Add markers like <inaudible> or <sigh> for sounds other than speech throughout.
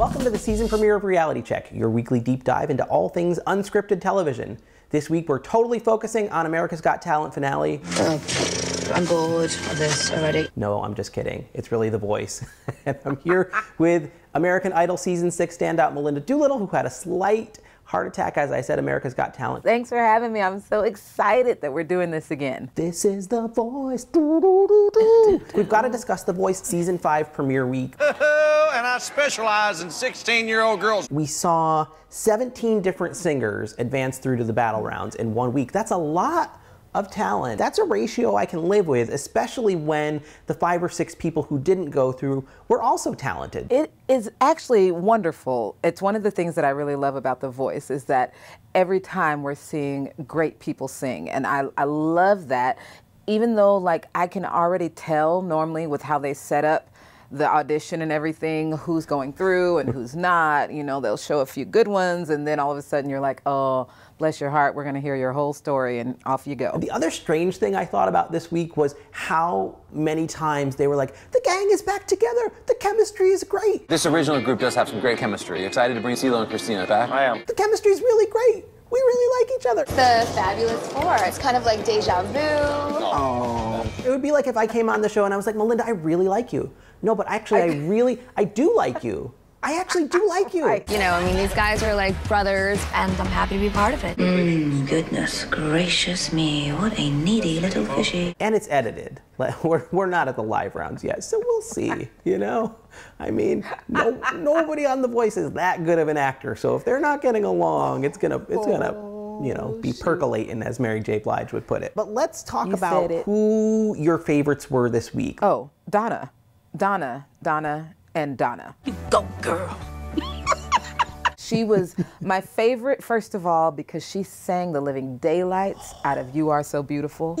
Welcome to the season premiere of Reality Check, your weekly deep dive into all things unscripted television. This week, we're totally focusing on America's Got Talent finale. Oh, I'm bored of this already. No, I'm just kidding. It's really The Voice. <laughs> and I'm here with American Idol Season 6 standout Melinda Doolittle, who had a slight heart attack, as I said, America's Got Talent. Thanks for having me. I'm so excited that we're doing this again. This is The Voice. Doo, doo, doo, doo. We've got to discuss The Voice Season 5 premiere week. and I specialize in 16 year old girls. We saw 17 different singers advance through to the battle rounds in one week. That's a lot of talent. That's a ratio I can live with, especially when the five or six people who didn't go through were also talented. It is actually wonderful. It's one of the things that I really love about The Voice is that every time we're seeing great people sing, and I, I love that. Even though, like, I can already tell normally with how they set up the audition and everything, who's going through and who's not. You know, they'll show a few good ones, and then all of a sudden you're like, oh, bless your heart, we're going to hear your whole story, and off you go. The other strange thing I thought about this week was how many times they were like, the gang is back together, the chemistry is great, This original group does have some great chemistry. Excited to bring CeeLo and Christina back. I am. the chemistry is really great. We really like each other. The Fabulous Four. It's kind of like deja vu. Oh. It would be like if I came on the show and I was like, Melinda, I really like you. No, but actually, I, really, I do like you. I actually do like you. <laughs> You know, I mean, these guys are like brothers, and I'm happy to be part of it. Mm, goodness gracious me, what a needy little fishy. and it's edited. Like, <laughs> We're, we're not at the live rounds yet, so we'll see. You know, I mean, no, <laughs> nobody on The Voice is that good of an actor. So if they're not getting along, it's gonna, it's gonna, you know, be oh, percolating, as Mary J. Blige would put it. But let's talk You about who your favorites were this week. Oh, Donna. Donna, Donna, and Donna. Go girl. <laughs> She was my favorite, first of all, because she sang the living daylights out of You Are So Beautiful.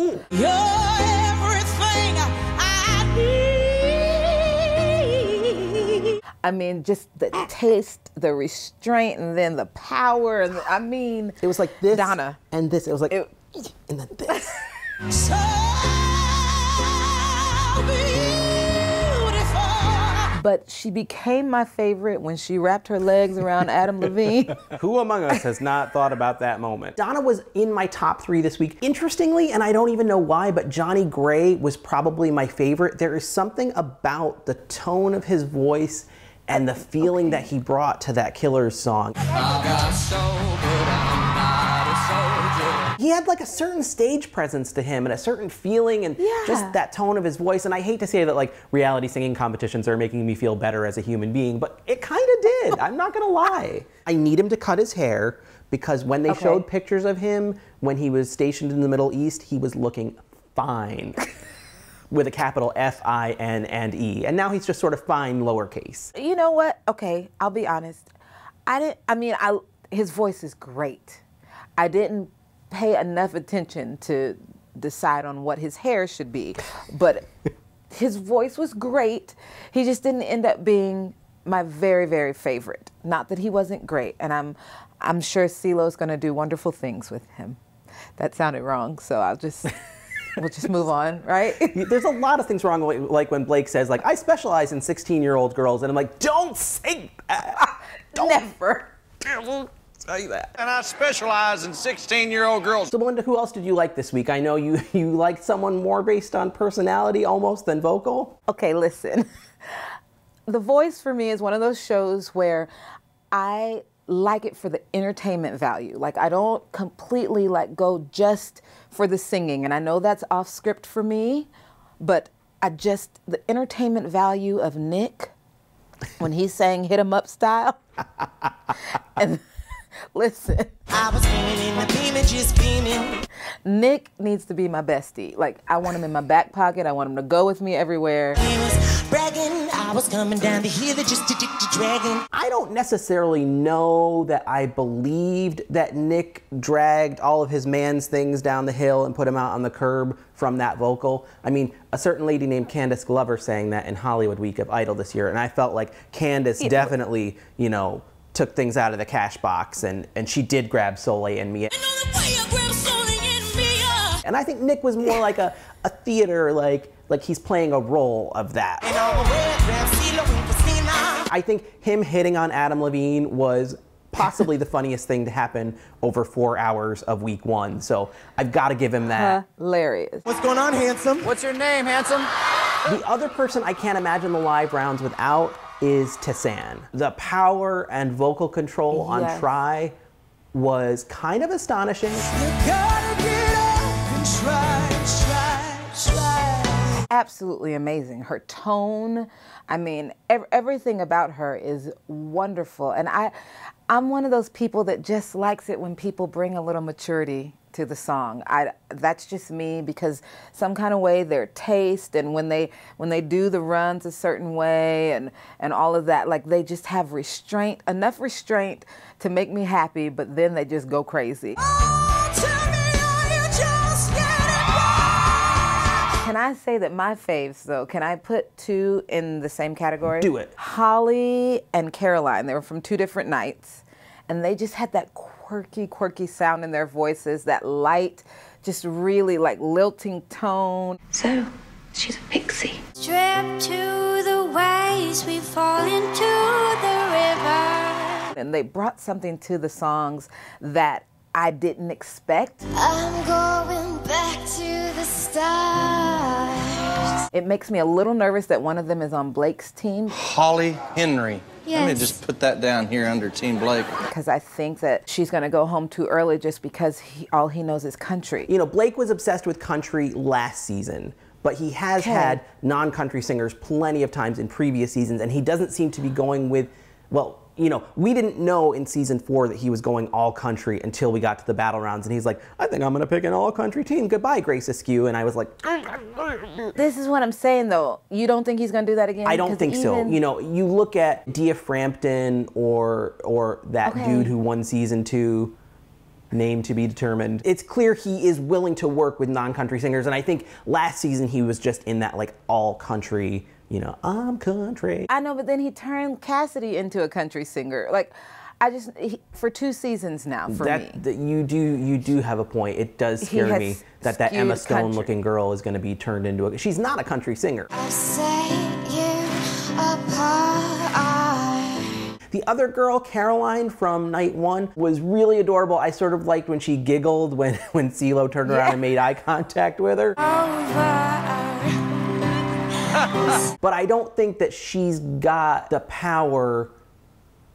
I mean, just the taste, the restraint, and then the power. And the, I mean, It was like this Donna. and this. It was like, It- and then this. <laughs> but she became my favorite when she wrapped her legs around Adam Levine. <laughs> Who among us has not thought about that moment? Donna was in my top three this week. Interestingly, and I don't even know why, but Johnny Gray was probably my favorite. There is something about the tone of his voice and the feeling that he brought to that Killers song. He had like a certain stage presence to him and a certain feeling and Yeah. just that tone of his voice. And I hate to say that like reality singing competitions are making me feel better as a human being, but it kind of did. I'm not gonna lie. I need him to cut his hair because when they Okay. showed pictures of him when he was stationed in the Middle East, he was looking fine. <laughs> With a capital F I N and E. And now he's just sort of fine lowercase. you know what? Okay, I'll be honest. I didn't. I mean, I his voice is great. I didn't pay enough attention to decide on what his hair should be, but his voice was great. He just didn't end up being my very, very favorite. Not that he wasn't great, and I'm, I'm sure CeeLo's going to do wonderful things with him. That sounded wrong, so I'll just, we'll just move on, right? <laughs> There's a lot of things wrong, with- like when Blake says, like, I specialize in 16 year old girls. And I'm like, don't say that. <laughs> Don't Never. Don't say that. And I specialize in 16 year old girls. So, Melinda, who else did you like this week? I know you, <laughs> you liked someone more based on personality almost than vocal. Okay, listen. The Voice for me is one of those shows where I like it for the entertainment value. Like I don't completely like go just for the singing and I know that's off script for me, but I just the entertainment value of Nick when he sang Hit 'em Up style. <laughs> and <laughs> listen, I was swimming in the beaming, just beaming. Nick needs to be my bestie. Like I want him in my back pocket. I want him to go with me everywhere. He was bragging. I was coming down the hill that just to dragon. I don't necessarily know that I believed that Nick dragged all of his man's things down the hill and put him out on the curb from that vocal. I mean, a certain lady named Candice Glover sang that in Hollywood Week of Idol this year, and I felt like Candice definitely, you know, took things out of the cash box and, and she did grab Soleil and me. And I think Nick was more like a, a theater, like like he's playing a role of that. And all the way, grab CeeLo and Christina. I think him hitting on Adam Levine was possibly the funniest thing to happen over four hours of week one. So I've got to give him that. Hilarious. What's going on, handsome? What's your name, handsome? The other person I can't imagine the live rounds without is Tessanne. The power and vocal control on Try was kind of astonishing. Absolutely amazing. Her tone, I mean, ev- everything about her is wonderful. And I, I'm one of those people that just likes it when people bring a little maturity to the song. I, that's just me because some kind of way their taste and when they when they do the runs a certain way and and all of that, like they just have restraint, enough restraint to make me happy, but then they just go crazy. I say that my faves, though, can I put two in the same category? Do it. Holly and Caroline. They were from two different nights, and they just had that quirky, quirky sound in their voices, that light, just really like lilting tone. So, she's a pixie. Drift to the waves, we fall into the river. And they brought something to the songs that I didn't expect. I'm going back to the stars. It makes me a little nervous that one of them is on Blake's team Holly Henry. Let me just put that down here under Team Blake. because I think that she's going to go home too early just because he, all he knows is country. You know, Blake was obsessed with country last season, but he has Okay. had non country singers plenty of times in previous seasons, and he doesn't seem to be going with, well, you know, we didn't know in season four that he was going all country until we got to the battle rounds, and he's like, I think I'm going to pick an all country team. Goodbye, Grace Askew. And I was like, mm, mm, mm, This is what I'm saying, though. You don't think he's going to do that again? I don't think so. You know, you look at Dia Frampton or or that Okay. dude who won season two, name to be determined. It's clear he is willing to work with non-country singers, and I think last season he was just in that like all country. You know, I'm country. I know, but then he turned Cassadee into a country singer. Like, I just he, for two seasons now for that, me. that you do you do have a point. It does scare me that that Emma skewed country. Stone looking girl is going to be turned into a. She's not a country singer. I you. The other girl, Caroline from night one, was really adorable. I sort of liked when she giggled when <laughs> when CeeLo turned around and made eye contact with her. <laughs> But I don't think that she's got the power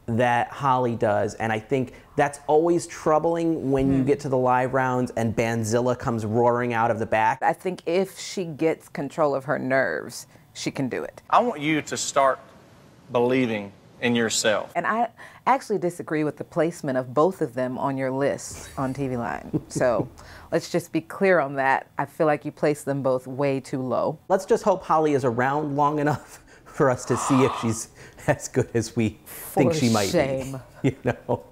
that Holly does. And I think that's always troubling when you hmm. get to the live rounds and Banzilla comes roaring out of the back. I think if she gets control of her nerves, she can do it. I want you to start believing in yourself. And I actually disagree with the placement of both of them on your list on TV Line. So <laughs> let's just be clear on that. I feel like you placed them both way too low. Let's just hope Holly is around long enough <laughs> for us to see if she's <sighs> as good as we think she might shame. be. <laughs> You know.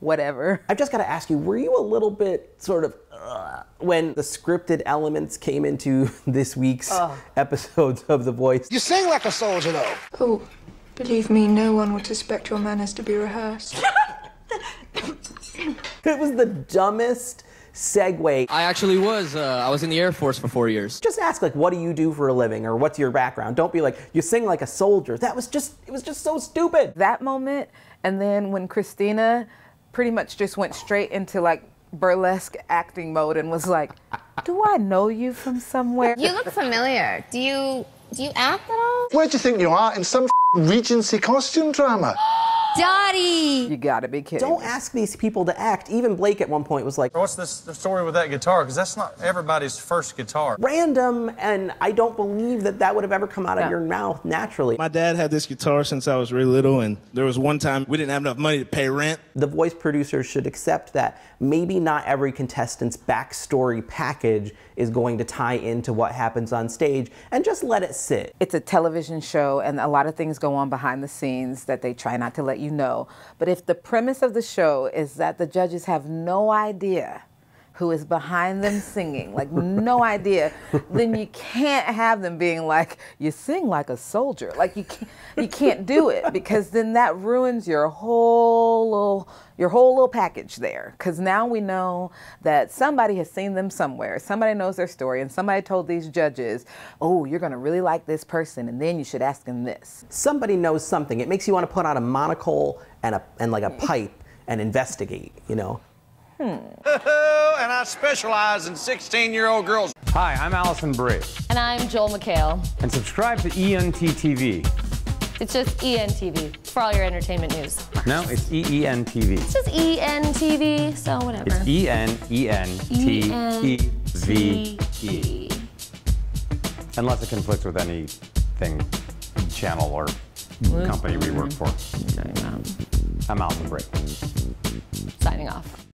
Whatever. I've just got to ask you, were you a little bit sort of uh, when the scripted elements came into this week's episodes of The Voice? You sing like a soldier, though. Oh, believe me, no one would suspect your manners to be rehearsed. <laughs> It was the dumbest segue. I actually was. Uh, I was in the Air Force for four years. Just ask like, what do you do for a living, or what's your background? Don't be like, you sing like a soldier. That was just, it was just so stupid. That moment, and then when Christina pretty much just went straight into like burlesque acting mode and was like, Do I know you from somewhere? You look familiar. Do you do you act at all? Where do you think you are? In some Regency costume drama? Daddy! You gotta be kidding. Don't me. ask these people to act. Even Blake at one point was like, What's this the story with that guitar? Because that's not everybody's first guitar. random, and I don't believe that that would have ever come out of your mouth naturally. My dad had this guitar since I was really little, and there was one time we didn't have enough money to pay rent. the voice producers should accept that maybe not every contestant's backstory package is going to tie into what happens on stage and just let it sit. It's a television show, and a lot of things go on behind the scenes that they try not to let you know. But if the premise of the show is that the judges have no idea who is behind them singing, like no idea, then you can't have them being like, you sing like a soldier. Like you can't, you can't do it because then that ruins your whole little, your whole little package there. Because now we know that somebody has seen them somewhere, somebody knows their story, and somebody told these judges, oh, you're gonna really like this person, and then you should ask them this. Somebody knows something. It makes you want to put on a monocle and a and like a mm. pipe and investigate. You know. And I specialize in 16 year old girls. Hi, I'm Alison Brie. And I'm Joel McHale. And subscribe to ENT TV. It's just ENTV for all your entertainment news. No, it's EEN TV. It's just ENTV, so whatever. It's E N E N T E V E. Unless it conflicts with anything, channel or company we work for. Um, I'm Alison Brie. Signing off.